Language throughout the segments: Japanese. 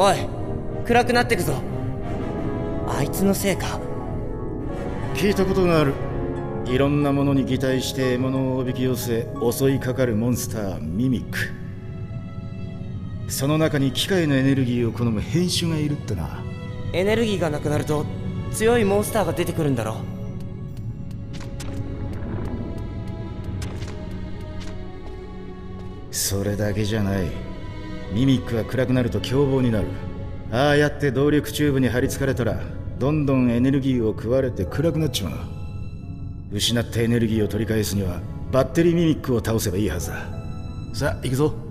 おい暗くなってくぞ。あいつのせいか。聞いたことがある。いろんなものに擬態して獲物をおびき寄せ襲いかかるモンスターミミック。その中に機械のエネルギーを好む変種がいるってな。エネルギーがなくなると強いモンスターが出てくるんだろそれだけじゃないミミックは暗くなると凶暴になる。ああやって動力チューブに張り付かれたらどんどんエネルギーを食われて暗くなっちまう。失ったエネルギーを取り返すにはバッテリーミミックを倒せばいいはずだ。さあ行くぞ。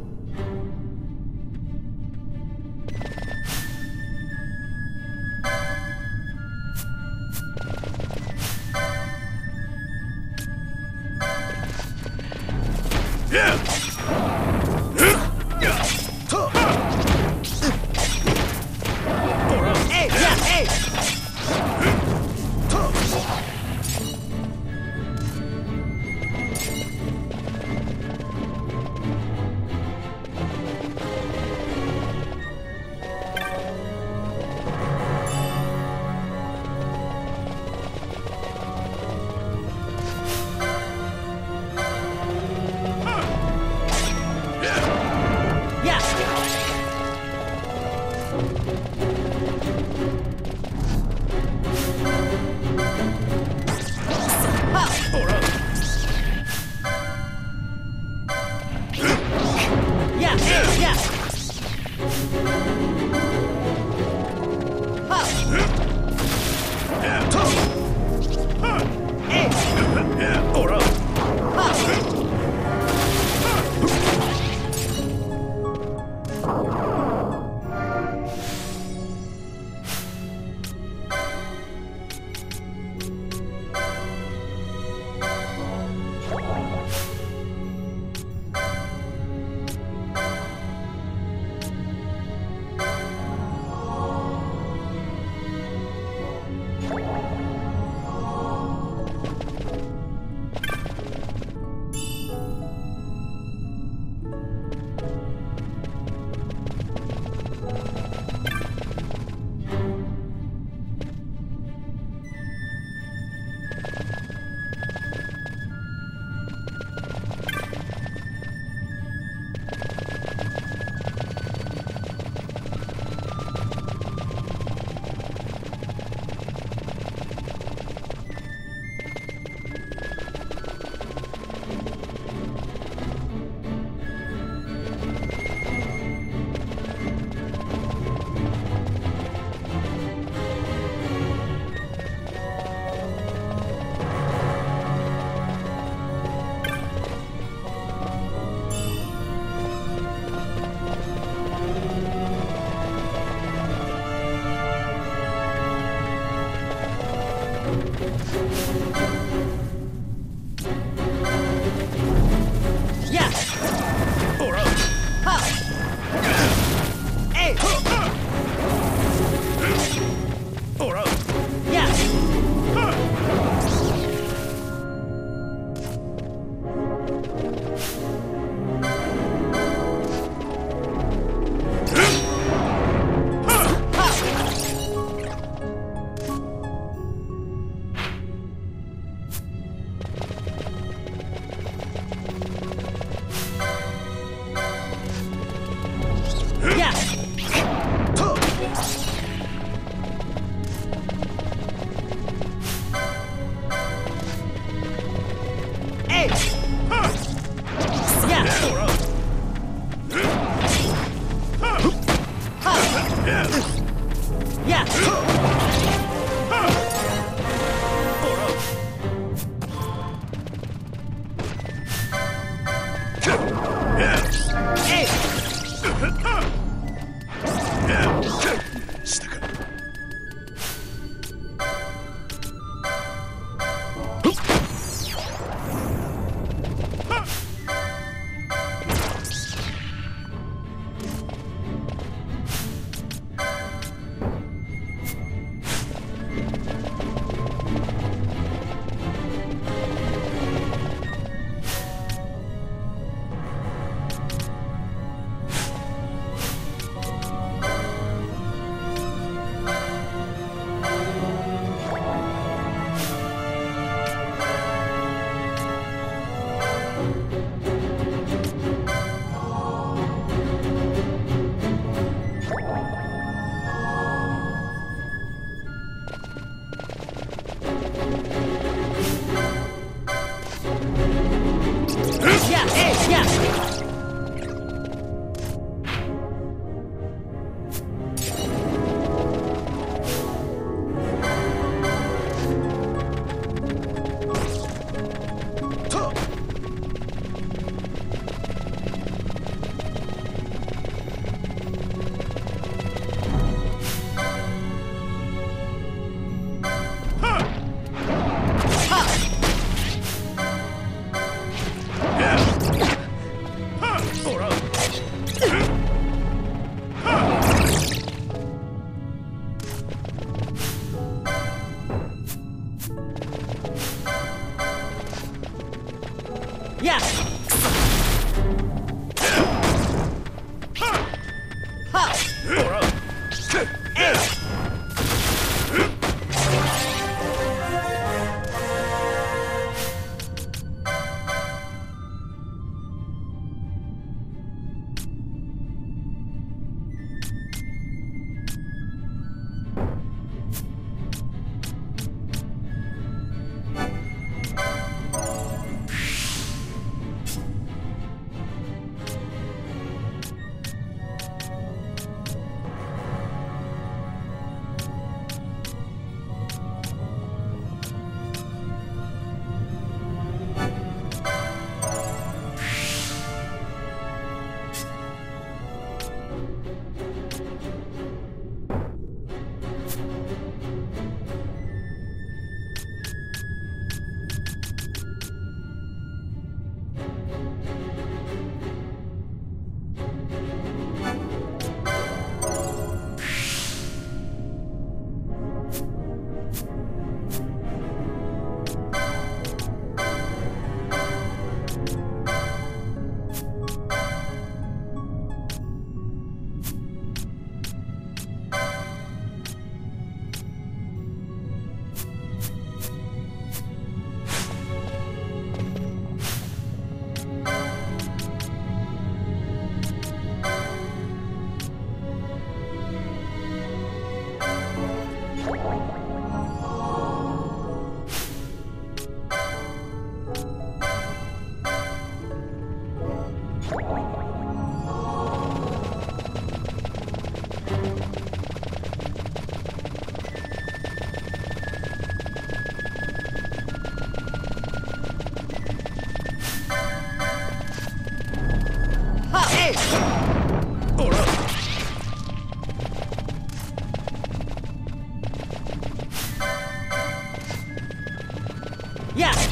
Yeah.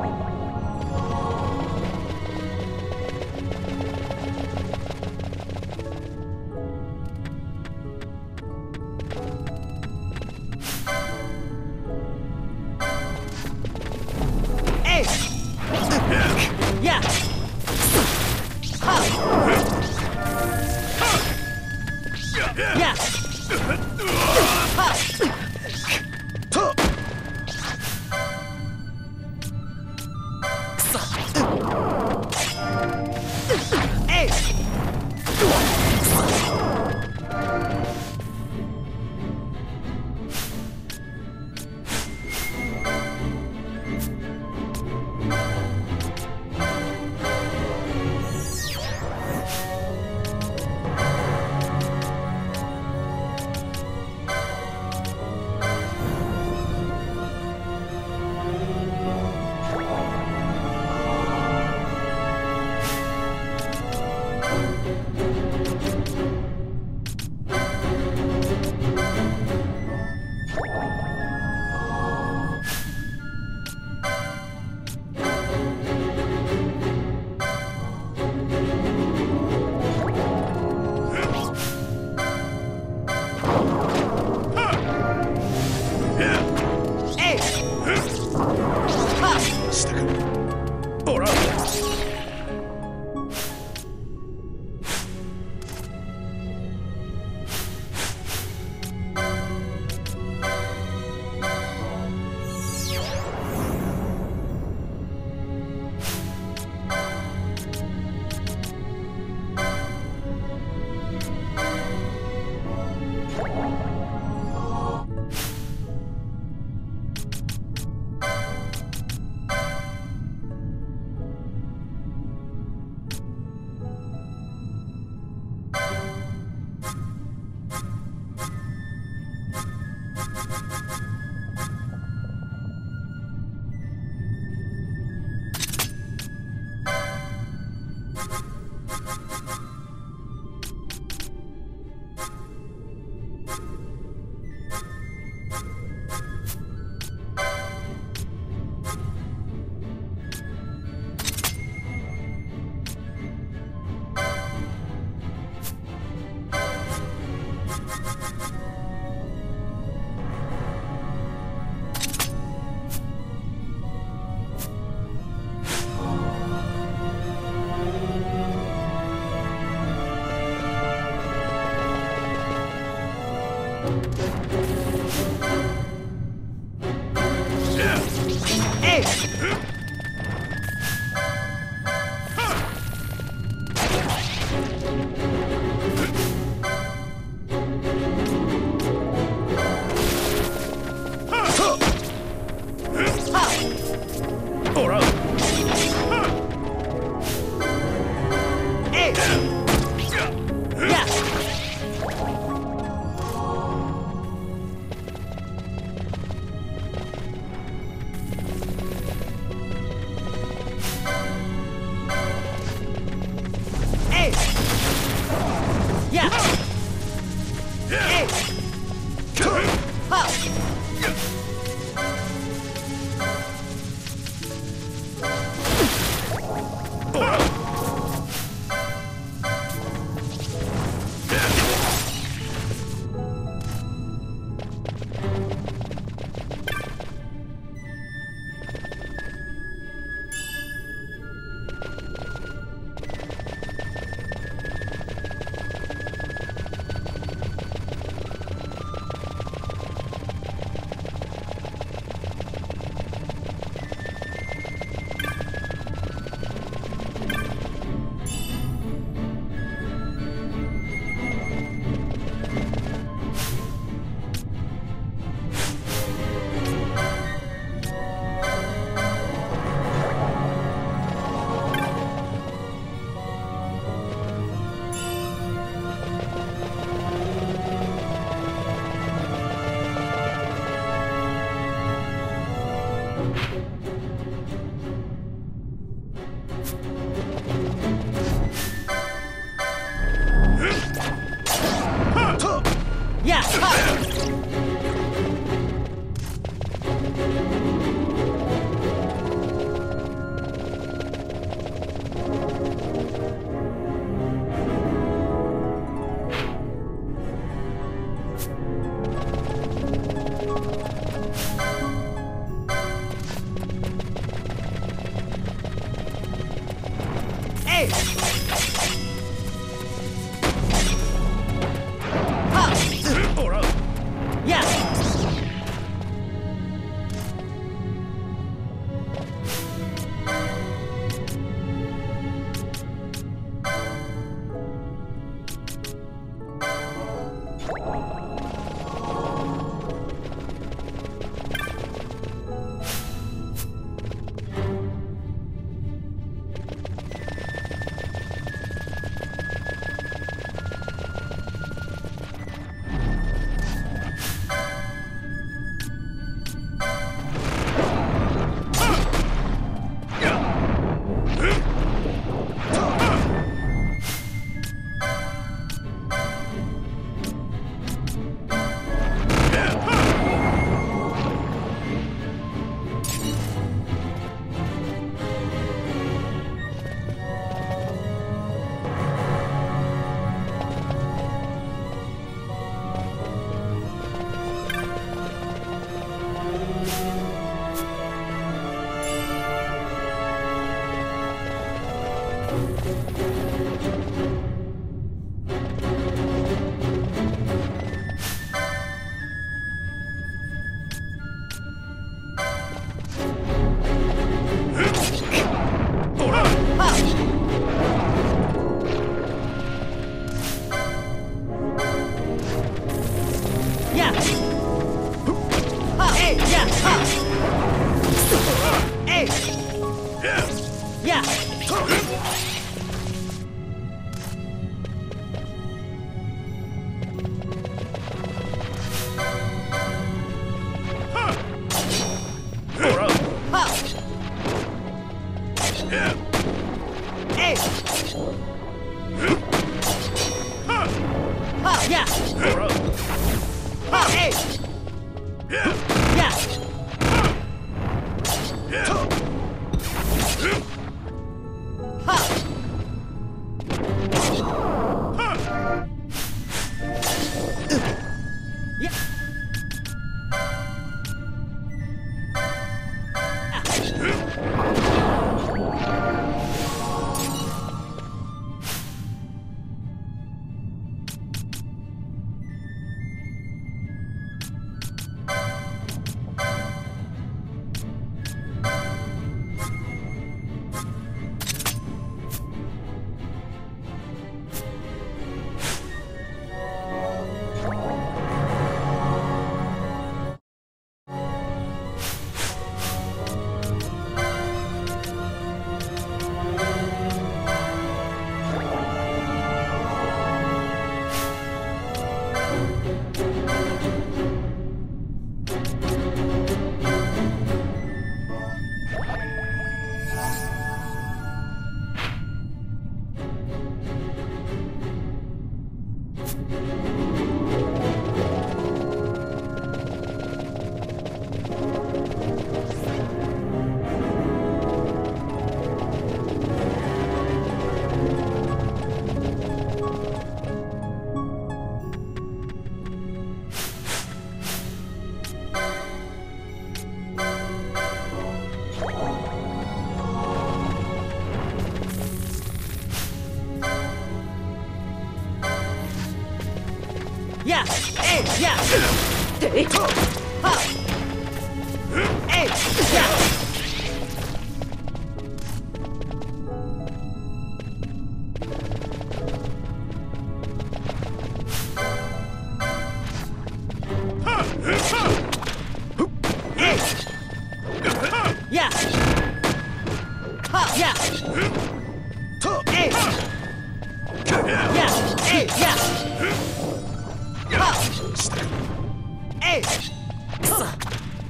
や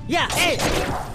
Yeah! Hey!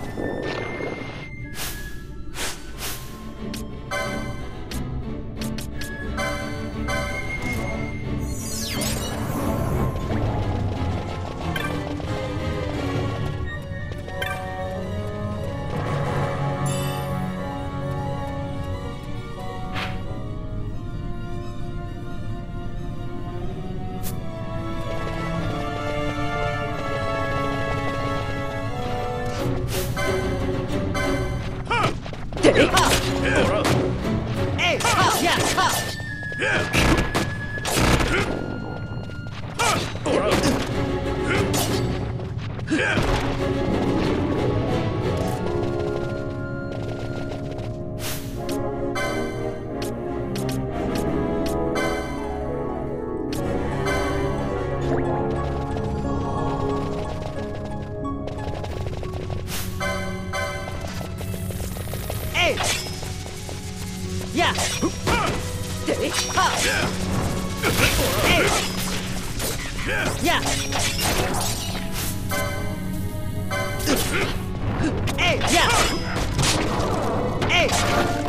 あ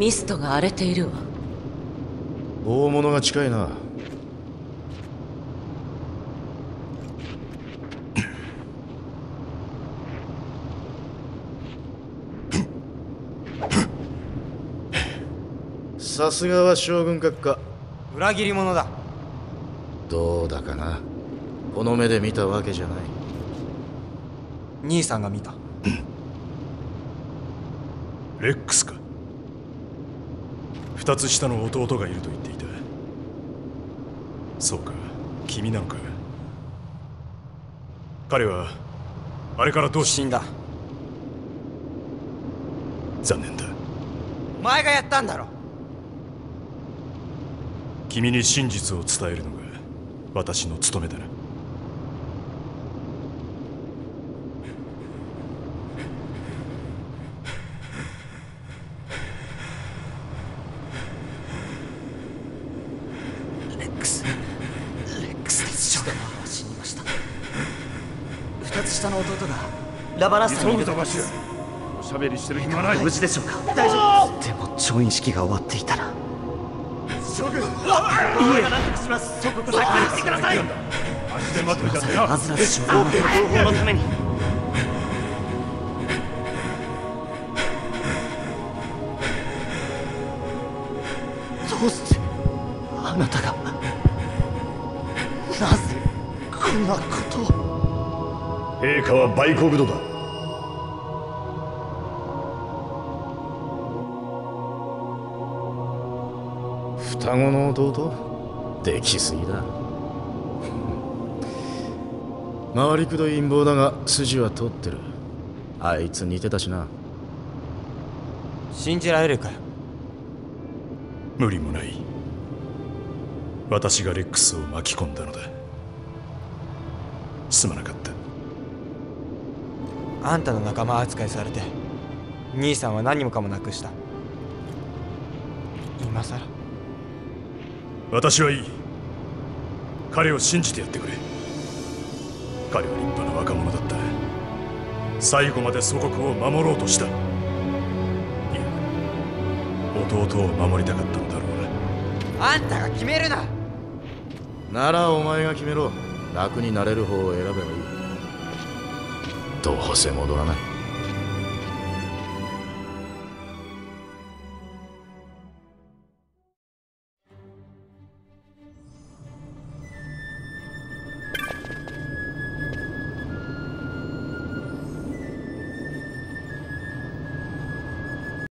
ミストが荒れているわ。大物が近いな。さすがは将軍閣下。裏切り者だ。どうだかな。この目で見たわけじゃない。兄さんが見た。レックスつ下の弟がいると言っていた。そうか。君なのか。彼はあれからどうし死んだ。残念だ。お前がやったんだろ。君に真実を伝えるのが私の務めだなレックスレックスですよ死にました二つ下の弟がラバラスタにいるとおしゃべりしてる暇ない。無事でしょうか？大丈夫でも調印式が終わっていたら。将軍いえ何とかします。先に行ってください。足で待ってアズラス将軍のために。どうしてあなたが？なぜこんなことを？陛下は売国奴だ双子の弟？できすぎだ。回りくどい陰謀だが筋は通ってる。あいつ似てたしな。信じられるかよ。無理もない。私がレックスを巻き込んだのだ。すまなかった。あんたの仲間扱いされて兄さんは何もかもなくした。今さら私はいい。彼を信じてやってくれ。彼は立派な若者だった。最後まで祖国を守ろうとした。いや弟を守りたかったのだろうな。あんたが決めるな。ならお前が決めろ。楽になれる方を選べばいい。どうせ戻らない